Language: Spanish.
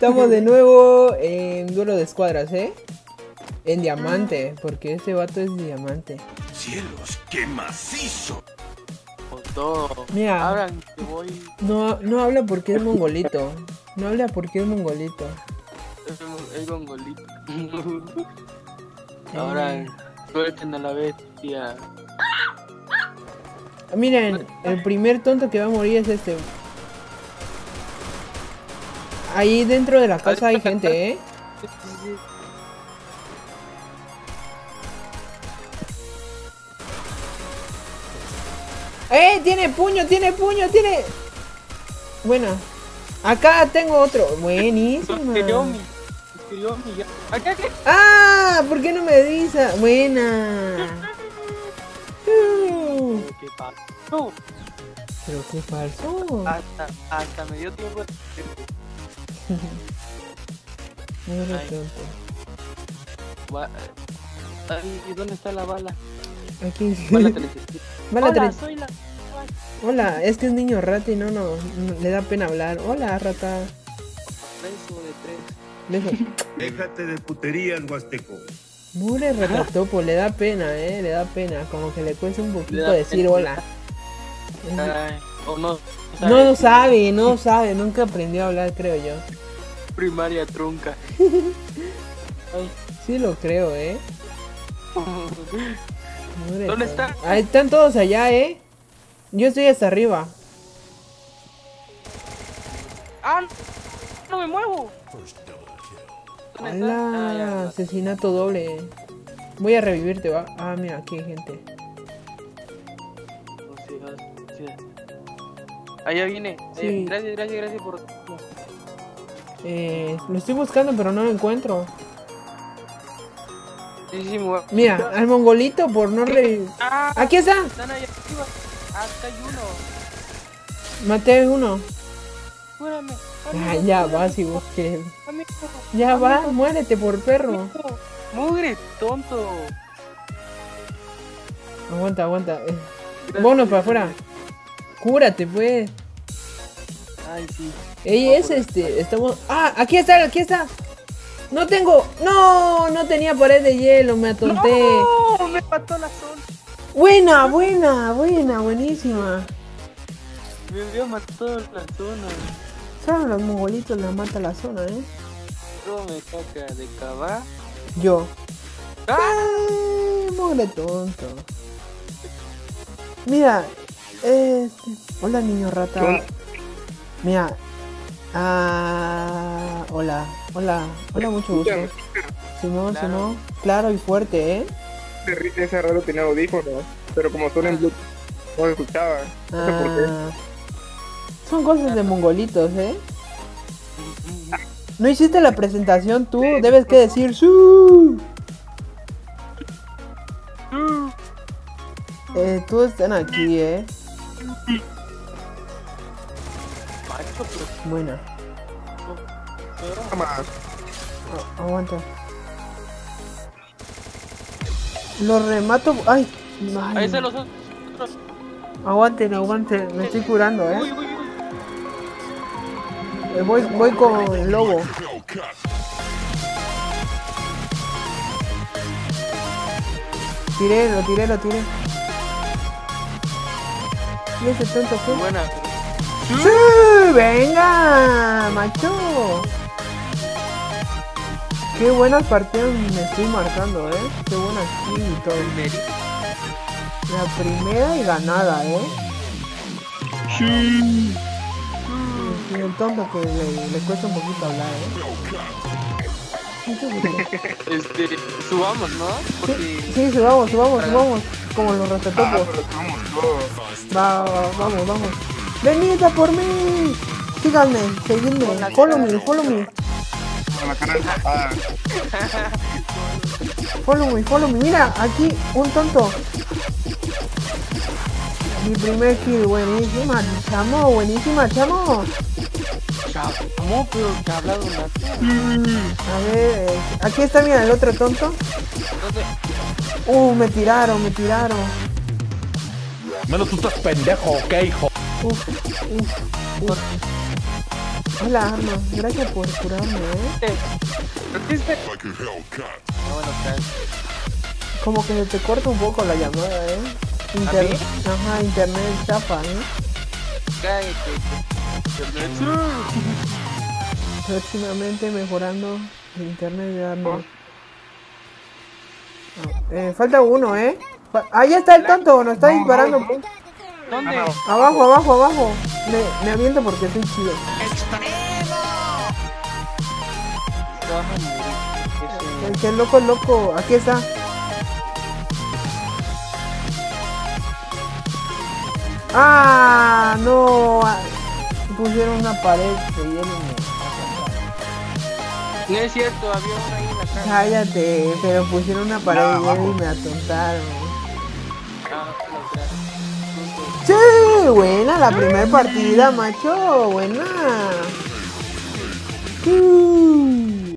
Estamos de nuevo en duelo de escuadras, ¿eh? En diamante, porque este vato es diamante. ¡Cielos, qué macizo! Todo. Mira. Hablan que voy. No, no habla porque es mongolito. No habla porque es mongolito. Es mongolito. Ahora suelten a la bestia. Miren, el primer tonto que va a morir es este. Ahí dentro de la casa hay gente, ¿eh? ¡Eh! Tiene puño, tiene puño, tiene... Buena. Acá tengo otro. Buenísimo. ¡Ah! ¿Por qué no me dices? Buena. ¿Qué pasó? ¿Pero qué pasó? Hasta, hasta me dio tiempo de... Muy Va... Ay, ¿dónde está la bala? Aquí. Bala Hola, soy la... Hola, es que es niño rata y no, no, no, le da pena hablar. Hola, rata. Beso de tres. Beso. Déjate de puterías, Huasteco. Mure ratatopo, le da pena, eh, le da pena. Como que le cuesta un poquito decir hola. Ay, o no. No lo sabe, no sabe, nunca aprendió a hablar, creo yo. Primaria trunca. Sí lo creo, eh. ¿Dónde está? Ahí están todos allá, eh. Yo estoy hasta arriba. ¡Ah! ¡No me muevo! ¿Dónde está? Ah, asesinato doble. Voy a revivirte, va. Ah, mira, aquí hay gente. Sí, ah, sí. Allá viene. Sí. Eh, gracias, gracias, gracias por. Eh, lo estoy buscando, pero no lo encuentro. Sí, sí. Mira, al mongolito por no revivir. ¡Ah! ¡Aquí está! Están allá arriba. Acá hay uno. Maté uno. Ah, ya va, si vos. Amigo. Ya va, muérete por perro. Amigo. Mugre, tonto. Aguanta, aguanta. Eh, Vámonos para afuera. Cúrate, pues. Ay, sí. Ey, es este. Estamos. ¡Ah! Aquí está, aquí está. No tengo. ¡No! No tenía pared de hielo, me atonté. ¡No! Me mató la zona. Buena, buena, buena, buenísima. Me había matado la zona. Solo los mongolitos la mata la zona, eh. Todo me toca de cavar. Yo. ¡Ah! ¡Ay, tonto! Mira, este... Hola, niño rata. Mira. Ah, hola, hola, hola, mucho gusto. Simón, Claro. Simón. Claro y fuerte, ¿eh? Ese- raro tenía audífonos, pero como son en Bluetooth, no se escuchaba. No sé por qué. Ah, son cosas de mongolitos, ¿eh? ¿No hiciste la presentación tú? Debes que decir su. Eh, tú están aquí, ¿eh? Macho, pero. Bueno, Nada más. aguanta. Lo remato. ¡Ay! ay, Ahí se los otros. Aguanten, aguanten. Me estoy curando, Uy, ¿eh? uy, uy. Eh, Voy, voy con el lobo. Tiré, lo tiré, lo tiré. ¿Y ese tonto qué? Buena. ¡Sí! ¡Venga! ¡Macho! Qué buenas partidas me estoy marcando, ¿eh? Qué buenas kills y todo. La primera y ganada, ¿eh? Sí. Y el tonto que le, le cuesta un poquito hablar, ¿eh? Este. Subamos, ¿no? Porque. Sí, subamos, subamos, subamos. Como los Ah, ratatopos. todos. Va, va, vamos, vamos. Venid a por mí. Síganme, seguidme. Follow me, follow me. Follow me, follow me. Mira, aquí un tonto. Mi primer kill, buenísima, chamo, buenísima, chamo. Chamo, pero que ha hablado una. A ver, aquí está, mira, el otro tonto. ¿Dónde? Uh, me tiraron, me tiraron. Menos tú estás pendejo, ¿ok, hijo? Uf, uf, uf. Hola, Arma. Gracias por curarme, ¿eh? A. No, bueno. Como que se te corta un poco la llamada, ¿eh? Inter- mí? Ajá, internet chapa, ¿eh? Cállate. Próximamente mejorando el internet de Arnold. Ah, Eh, falta uno, ¿eh? Ahí está el tonto, nos está disparando. ¿Dónde? Abajo, abajo, abajo. Me, me aviento porque soy chido. El que es loco, es loco. Aquí está. Ah, no. Pusieron una pared de hielo y me- No es cierto, había uno ahí en la casa. Cállate, pero pusieron una pared de hielo y me atontaron. No. Sí, buena la primera partida, macho. Buena. Sí.